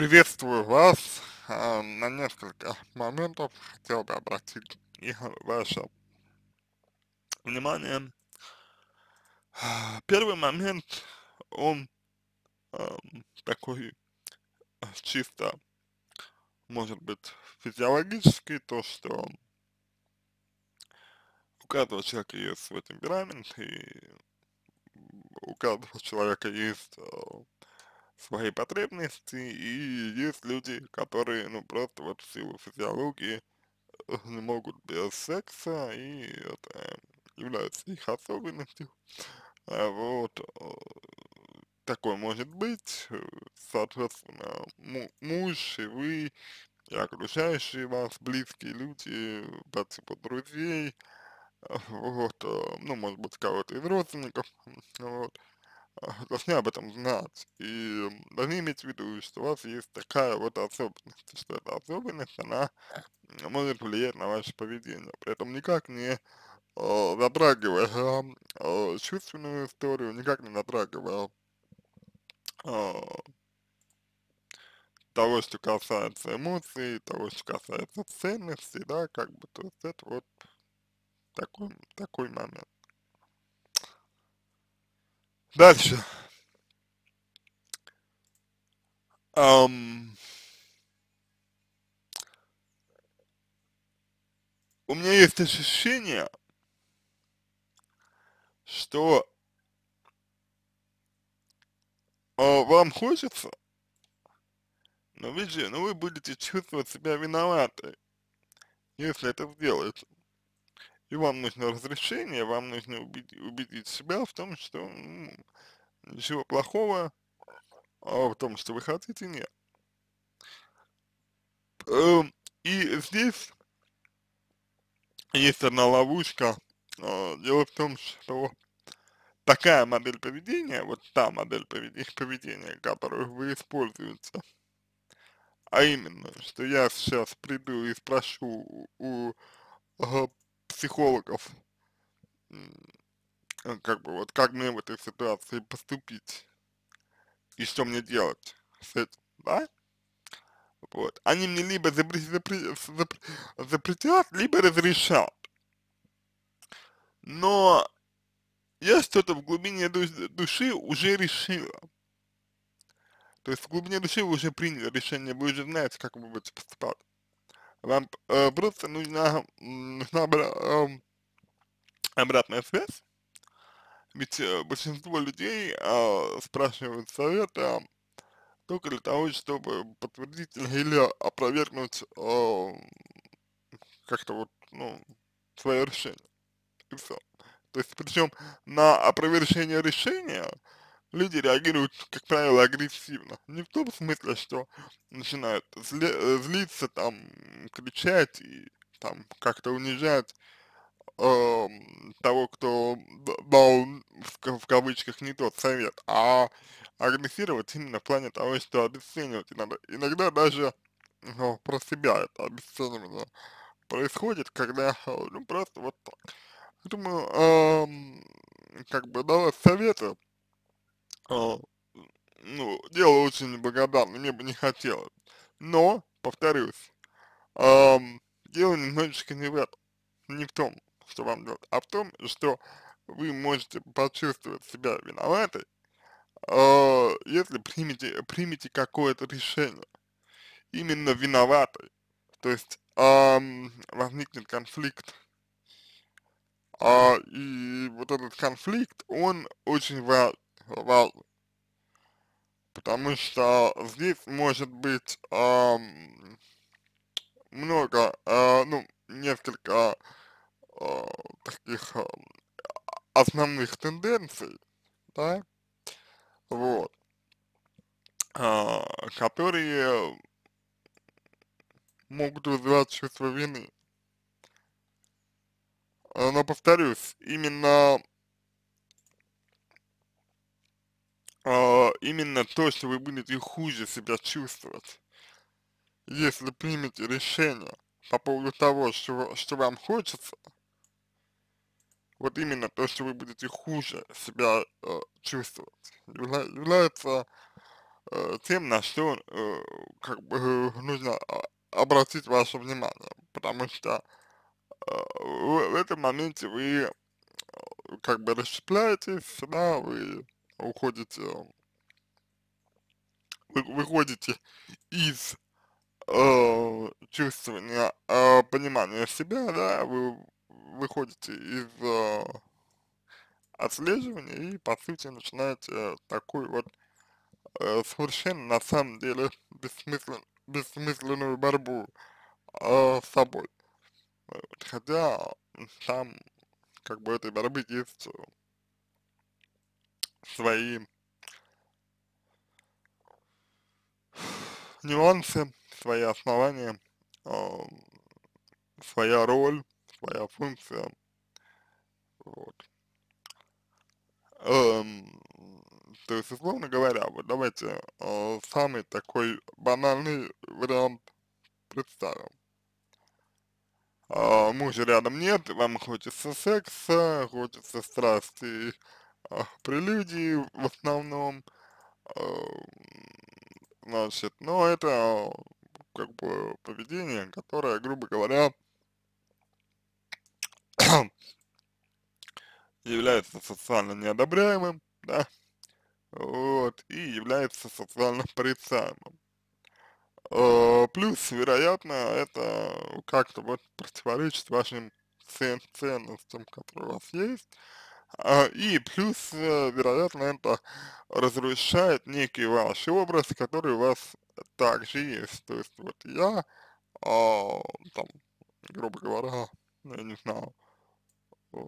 Приветствую вас. А, на несколько моментов хотел бы обратить ваше внимание. А, Первый момент, он ам, такой а, чисто, может быть, физиологический, то, что у каждого человека есть свой темперамент, и у каждого человека есть а, свои потребности, и есть люди, которые, ну, просто вот в силу физиологии э, не могут без секса, и это является их особенностью. А вот, э, такое может быть, э, соответственно, му- муж и вы, и окружающие вас близкие люди по типу друзей, а, вот, ну, может быть, кого-то из родственников, вот, должны об этом знать. И должны иметь в виду, что у вас есть такая вот особенность, что эта особенность, она может влиять на ваше поведение. При этом никак не э, затрагивая э, чувственную историю, никак не затрагивая э, того, что касается эмоций, того, что касается ценностей, да, как бы, то есть это вот такой, такой момент. Дальше. Ам, у меня есть ощущение, что э, вам хочется, но вы же, но вы будете чувствовать себя виноватой, если это сделаете. И вам нужно разрешение, вам нужно убедить, убедить себя в том, что ну, ничего плохого а в том, что вы хотите, нет. Эм, и здесь есть одна ловушка. Э, Дело в том, что такая модель поведения, вот та модель поведения, которую вы используете, а именно, что я сейчас приду и спрошу у, э, психологов, э, как бы вот как мне в этой ситуации поступить и что мне делать с этим, да? Вот. Они мне либо запре- запре- запре- запретят, либо разрешат. Но я что-то в глубине ду- души уже решила. То есть в глубине души вы уже приняли решение, вы уже знаете, как вы будете поступать. Вам э, просто нужна, нужна эм, обратная связь. Ведь э, большинство людей э, спрашивают совета только для того, чтобы подтвердить или опровергнуть э, как-то вот, ну, свое решение. И все. То есть, причем на опровержение решения люди реагируют, как правило, агрессивно. Не в том смысле, что начинают э, злиться, там, кричать и там как-то унижать эм, того, кто дал в, в кавычках не тот совет, а агрессировать именно в плане того, что обесценивать. Иногда, иногда даже ну, про себя это обесценивание происходит, когда э, ну просто вот так. Поэтому эм, как бы давать советы, э, ну, дело очень неблагодарное, мне бы не хотелось. Но, повторюсь, ам, дело немножечко не в этом, не в том, что вам делать, а в том, что вы можете почувствовать себя виноватой, а, если примете, примете какое-то решение, именно виноватой. То есть ам, возникнет конфликт, а, и вот этот конфликт, он очень ва- важен, потому что здесь может быть ам, много, а, ну, несколько а, таких а, основных тенденций, да, вот, а, которые могут вызывать чувство вины. Но повторюсь, именно, а, именно то, что вы будете хуже себя чувствовать, если примете решение по поводу того, что, что вам хочется, вот именно то, что вы будете хуже себя э, чувствовать, явля- является э, тем, на что, э, как бы, э, нужно а, обратить ваше внимание, потому что э, в, в этом моменте вы э, как бы расщепляетесь, да, вы уходите, вы выходите из э, чувствования, э, понимания себя, да, вы выходите из э, отслеживания и, по сути, начинаете такой вот э, совершенно, на самом деле, бессмыслен, бессмысленную борьбу э, с собой. Вот, хотя там, как бы, этой борьбы есть свои нюансы, свои основания, э, своя роль, своя функция, вот. Эм, то есть, условно говоря, вот давайте э, самый такой банальный вариант представим. Э, мужа рядом нет, вам хочется секса, хочется страсти, прелюдии в основном, значит, но это как бы поведение, которое, грубо говоря, является социально неодобряемым, да, вот, и является социально порицаемым. Э, плюс, вероятно, это как-то вот противоречит вашим цен ценностям, которые у вас есть, а, и плюс, э, вероятно, это разрушает некий ваш образ, который у вас также есть. То есть вот я, а, там, грубо говоря, ну, я не знаю, э,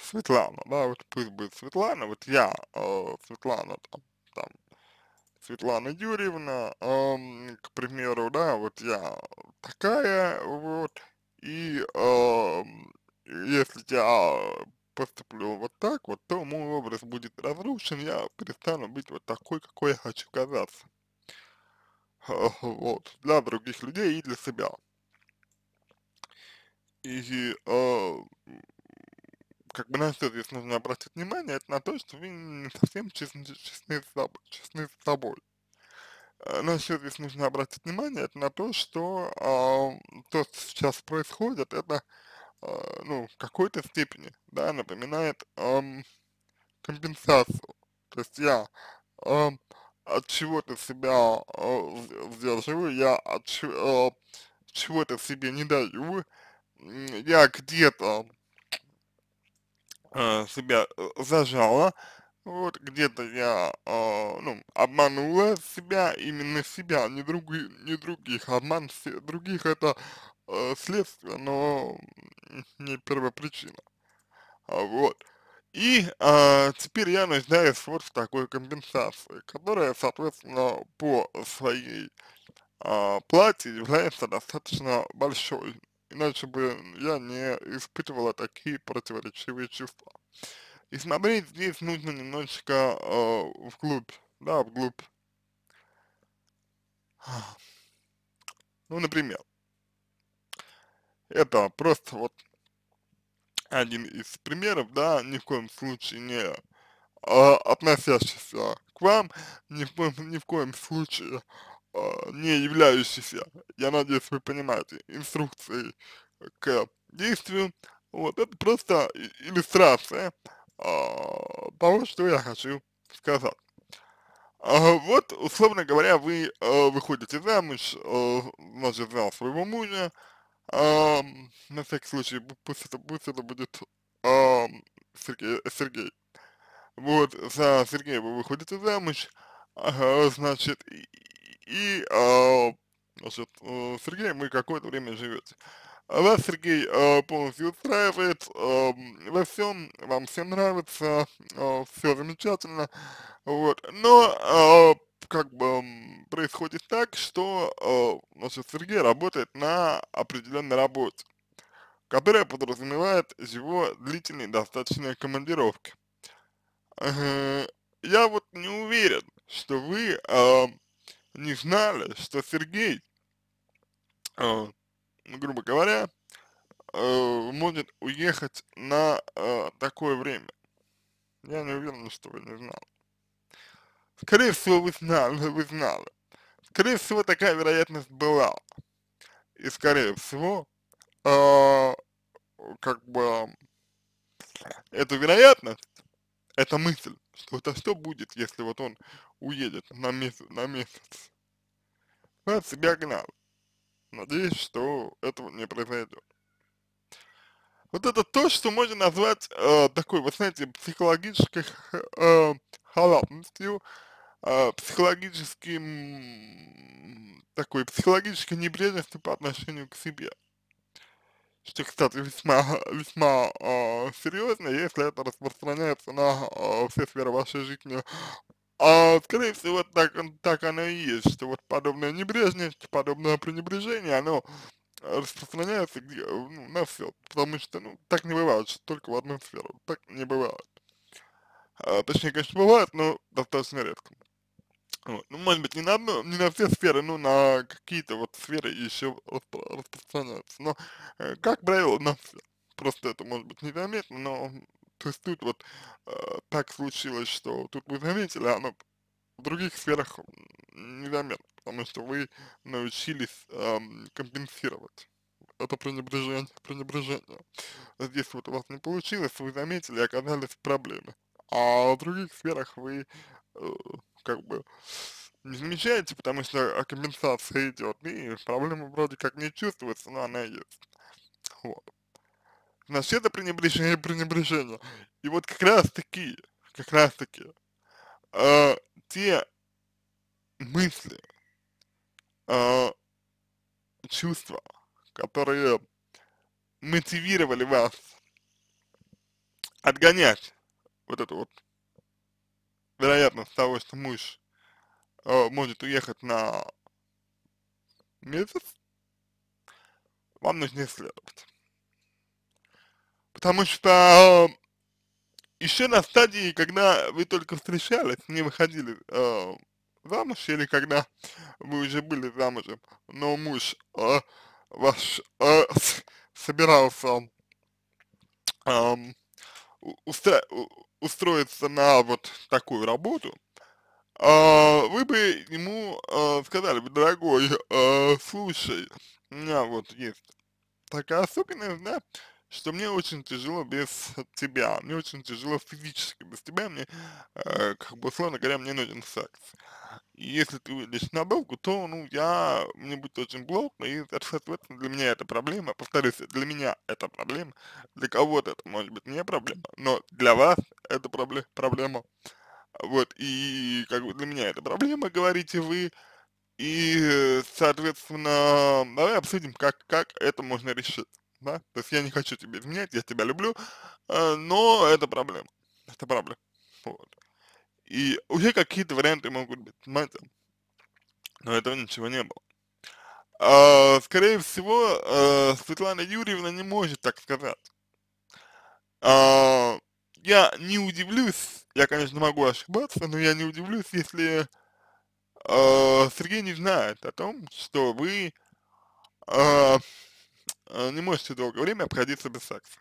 Светлана, да, вот пусть будет Светлана, вот я, э, Светлана, там, там, Светлана Юрьевна, э, к примеру, да, вот я такая, вот, и э, если я поступлю вот так вот, то мой образ будет разрушен, я перестану быть вот такой, какой я хочу казаться. Вот, для других людей и для себя. И э, как бы на что здесь нужно обратить внимание, это на то, что вы не совсем честны, честны, с, собой, честны с собой. Э, на что здесь нужно обратить внимание, это на то, что э, то, что сейчас происходит, это э, ну, в какой-то степени, да, напоминает э, компенсацию. То есть я э, от чего-то себя э, сдерживаю, я от э, чего-то себе не даю, я где-то э, себя зажала, вот, где-то я, э, ну, обманула себя, именно себя, не, други, не других, обман других это э, следствие, но не первопричина, а, вот. И э, теперь я нуждаюсь вот в такой компенсации, которая, соответственно, по своей э, плате является достаточно большой иначе бы я не испытывала такие противоречивые чувства. И смотреть здесь нужно немножечко э, вглубь, да, вглубь. Ну, например, это просто вот один из примеров, да, ни в коем случае не э, относящийся к вам, ни в коем, ни в коем случае э, не являющийся, я надеюсь, вы понимаете, инструкцией к действию. Вот, это просто иллюстрация того, что я хочу сказать. Uh, вот, условно говоря, вы uh, выходите замуж, значит, за своего мужа, на всякий случай, пусть это, пусть это будет Сергей, Сергей. Вот, за Сергея вы выходите замуж, значит, и, и значит, uh, Сергей, мы какое-то время живете. Вас, Сергей, э, полностью устраивает, э, во всем, вам все нравится, э, все замечательно, вот, но как бы происходит так, что, значит, Сергей работает на определенной работе, которая подразумевает его длительные достаточные командировки. Я вот не уверен, что вы не знали, что Сергей грубо говоря, э, может уехать на э, такое время. Я не уверен, что вы не знали. Скорее всего, вы знали, вы знали. Скорее всего, такая вероятность была. И скорее всего, э, как бы, эту вероятность, эта мысль, что это что будет, если вот он уедет на месяц, на месяц, от себя гнал. Надеюсь, что этого не произойдет. Вот это то, что можно назвать э, такой, вы знаете, психологической э, халатностью, э, психологическим, такой, психологической небрежностью по отношению к себе. Что, кстати, весьма, весьма э, серьезно, если это распространяется на э, все сферы вашей жизни. А, скорее всего, так, так оно и есть, что вот подобная небрежность, подобное пренебрежение, оно распространяется где, ну, на все, потому что, ну, так не бывает, что только в одну сферу, так не бывает. А, точнее, конечно, бывает, но достаточно редко. Вот. Ну, может быть, не на, одну, не на все сферы, но на какие-то вот сферы еще распро распространяется. Но, э, как правило, на все. Просто это может быть незаметно, но, то есть тут вот э, так случилось, что тут вы заметили, а оно в других сферах незаметно потому что вы научились эм, компенсировать это пренебрежение, пренебрежение. Здесь вот у вас не получилось, вы заметили, оказались в проблеме. А в других сферах вы э, как бы не замечаете, потому что компенсация идет, и проблема вроде как не чувствуется, но она есть. Вот. Значит, это пренебрежение, пренебрежение. И вот как раз таки, как раз таки, э, те мысли, э, чувства, которые мотивировали вас отгонять вот эту вот вероятность того, что муж э, может уехать на месяц, вам нужно исследовать. Потому что э, еще на стадии, когда вы только встречались, не выходили э, замуж или когда вы уже были замужем, но муж э, ваш э, собирался э, устро устроиться на вот такую работу, э, вы бы ему э, сказали бы, дорогой, э, слушай, у меня вот есть такая особенность, да, что мне очень тяжело без тебя, мне очень тяжело физически без тебя, мне, э, как бы, условно говоря, мне нужен секс. И если ты выйдешь на долгу, то, ну, я, мне будет очень плохо, и, соответственно, для меня это проблема, повторюсь, для меня это проблема, для кого-то это может быть не проблема, но для вас это пробле проблема, вот, и, как бы, для меня это проблема, говорите вы, и, соответственно, давай обсудим, как, как это можно решить, да, то есть я не хочу тебе изменять, я тебя люблю, э, но это проблема, это проблема, вот. И уже какие-то варианты могут быть, понимаете? Но этого ничего не было. А, скорее всего, а, Светлана Юрьевна не может так сказать. А, я не удивлюсь, я, конечно, могу ошибаться, но я не удивлюсь, если а, Сергей не знает о том, что вы а, не можете долгое время обходиться без секса.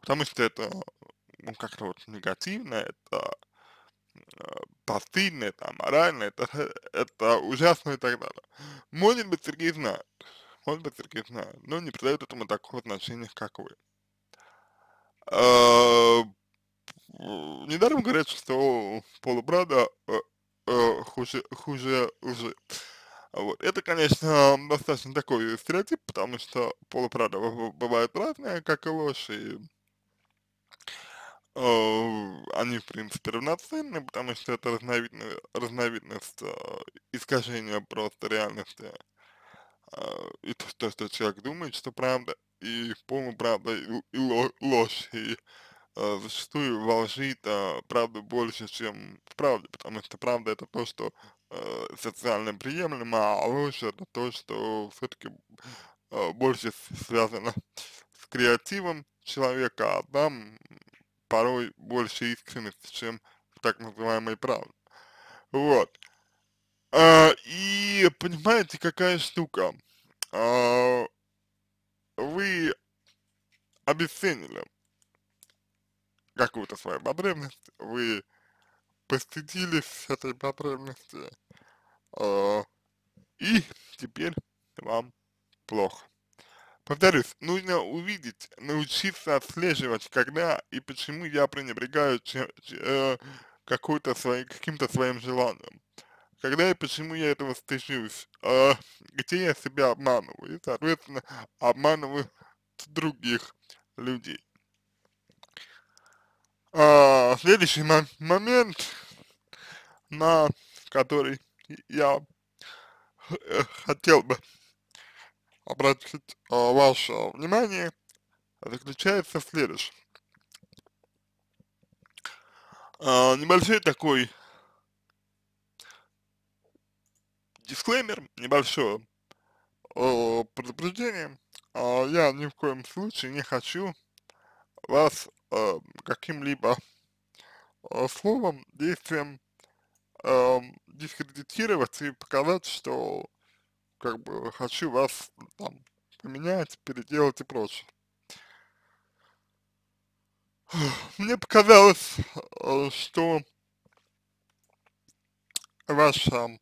Потому что это ну, как-то вот негативно, это э, постыдно, это аморально, это, это ужасно и так далее. Может быть, Сергей знает, может быть, Сергей знает, но не придает этому такого отношения, как вы. Э, недаром говорят, что полубрада э, э, хуже, хуже лжи. Вот. Это, конечно, достаточно такой стереотип, потому что полуправда бывает разная, как и ложь, и Э, они, в принципе, равноценны, потому что это разновидность, разновидность э, искажения просто реальности. Э, и то, то, что человек думает, что правда, и полуправда, и, и ложь, и э, зачастую во лжи-то правда больше, чем в правде, потому что правда это то, что э, социально приемлемо, а ложь это то, что все-таки э, больше связано с креативом человека, а там порой больше искренности, чем так называемой правде. Вот. А, и понимаете, какая штука? А, вы обесценили какую-то свою потребность, вы постыдились этой потребности, э, и теперь вам плохо. Повторюсь, нужно увидеть, научиться отслеживать, когда и почему я пренебрегаю э, какой-то своей, каким-то своим желанием. Когда и почему я этого стыжусь, э, где я себя обманываю, и, соответственно, обманываю других людей. А, следующий момент, на который я э, хотел бы обратить а, ваше внимание, заключается в следующем. А, небольшой такой дисклеймер, небольшое э, предупреждение. Э, я ни в коем случае не хочу вас э, каким-либо э, словом, действием э, дискредитировать и показать, что как бы хочу вас там поменять, переделать и прочее. Мне показалось, э, что ваша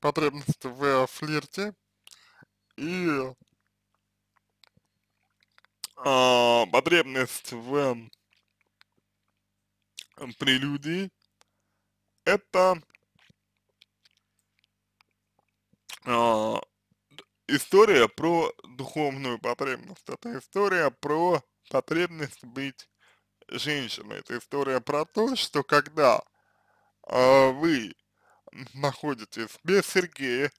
потребность в флирте и э, потребность в прелюдии это э, история про духовную потребность, это история про потребность быть женщиной, это история про то, что когда э, вы находитесь без Сергея,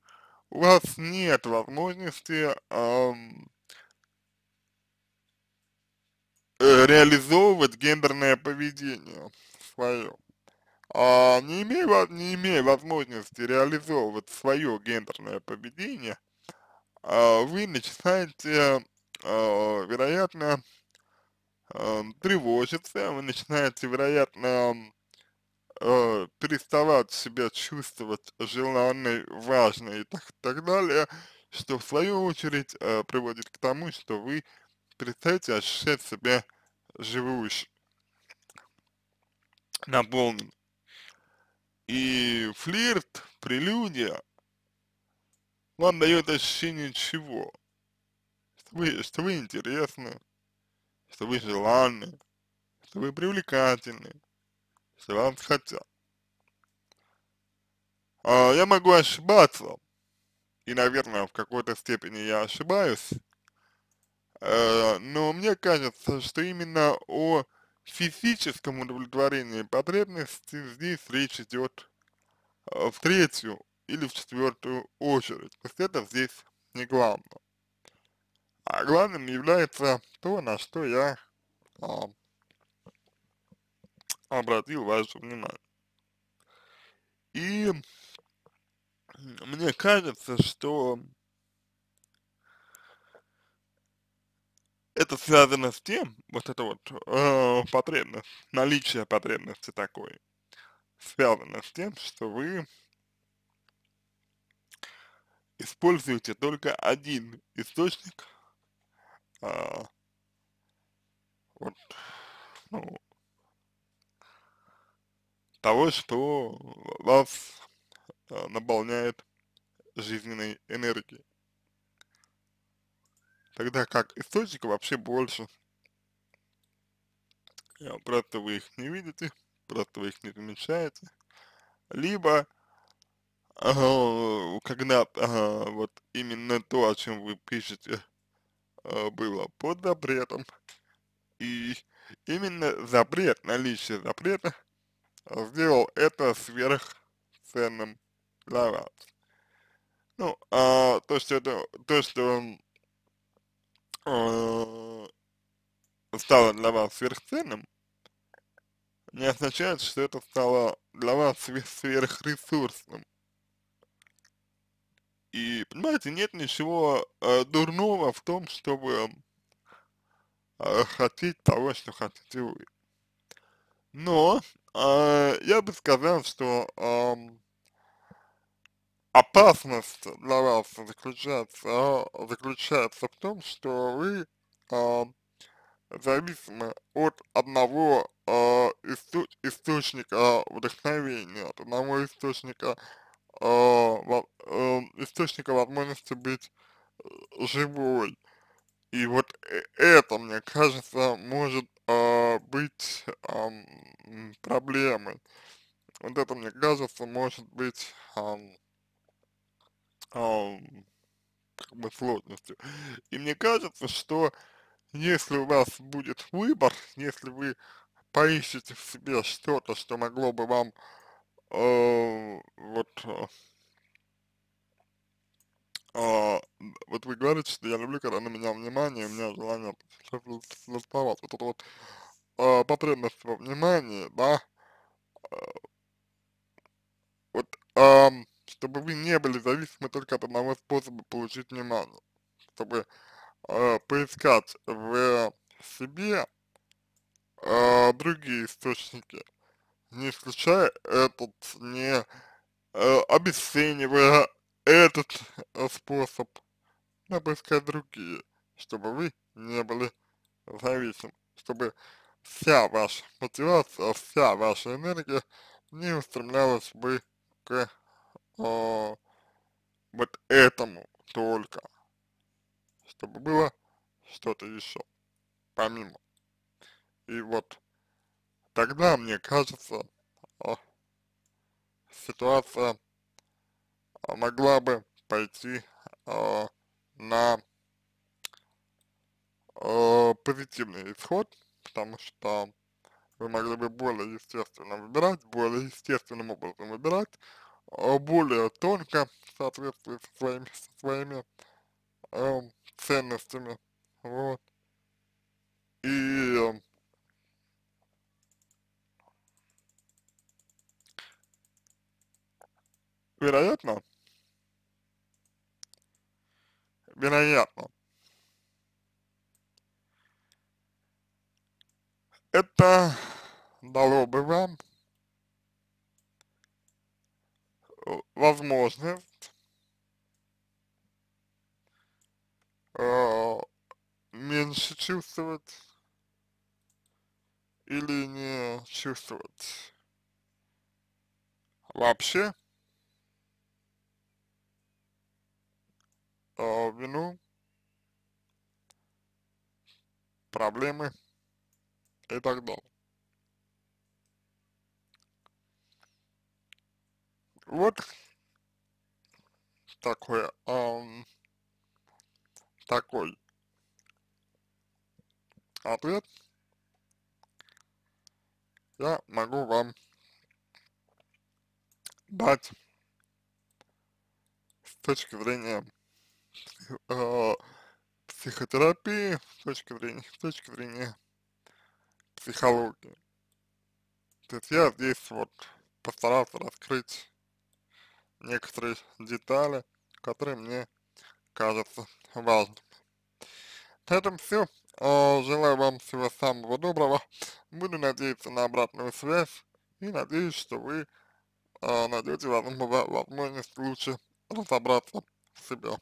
у вас нет возможности эм, реализовывать гендерное поведение свое. А не имея, не имея возможности реализовывать свое гендерное поведение, а вы начинаете, а, вероятно, а, тревожиться, вы начинаете, вероятно, э, переставать себя чувствовать желанной, важной и так, так далее, что в свою очередь э, приводит к тому, что вы перестаете ощущать себя живущим, наполненным. И флирт, прелюдия вам дает ощущение чего? Что вы, что вы интересны, что вы желанны, что вы привлекательны, что вам хотят. А, я могу ошибаться, и, наверное, в какой-то степени я ошибаюсь, э, но мне кажется, что именно о физическом удовлетворении потребностей здесь речь идет э, в третью или в четвертую очередь. То есть это здесь не главное. А главным является то, на что я а, обратил ваше внимание. И мне кажется, что это связано с тем, вот это вот э, потребность, наличие потребности такой, связано с тем, что вы используете только один источник э, вот, ну, того, что вас э, наполняет жизненной энергией. Тогда как источников вообще больше. Просто вы их не видите, просто вы их не замечаете. Либо э, когда э, вот именно то, о чем вы пишете, э, было под запретом, и именно запрет, наличие запрета сделал это сверхценным для вас. Ну, а то, что это, то, что э, стало для вас сверхценным, не означает, что это стало для вас сверхресурсным. И, понимаете, нет ничего э, дурного в том, чтобы э, хотеть того, что хотите вы. Но э, я бы сказал, что э, опасность для вас заключается, заключается в том, что вы э, зависимы от одного э, исто источника вдохновения, от одного источника, э, во, э, источника возможности быть живой. И вот э это, мне кажется, может э, быть э, проблемой. Вот это, мне кажется, может быть э, э, как бы сложностью. И мне кажется, что если у вас будет выбор, если вы поищете в себе что-то, что могло бы вам э, вот э, вот вы говорите, что я люблю, когда на меня внимание, у меня желание существовать. Вот это вот э, потребность во внимании, да, э, вот, э, чтобы вы не были зависимы только от одного способа получить внимание, чтобы э, поискать в себе э, другие источники, не исключая этот, не э, обесценивая этот э, способ, но поискать другие, чтобы вы не были зависимы, чтобы вся ваша мотивация, вся ваша энергия не устремлялась бы к э, вот этому только чтобы было что-то еще, помимо. И вот тогда, мне кажется, ситуация могла бы пойти на позитивный исход, потому что вы могли бы более естественно выбирать, более естественным образом выбирать, более тонко в соответствии со своими, своими э, ценностями, вот. И э, вероятно, вероятно, это дало бы вам возможность э, меньше чувствовать или не чувствовать вообще э, вину, проблемы и так далее. Вот такое, эм, такой ответ я могу вам дать с точки зрения э, психотерапии, с точки зрения, с точки зрения психологии. То есть я здесь вот постарался раскрыть некоторые детали, которые мне кажутся важными. На этом все. А, желаю вам всего самого доброго. Буду надеяться на обратную связь и надеюсь, что вы а, найдете возможность лучше разобраться в себе.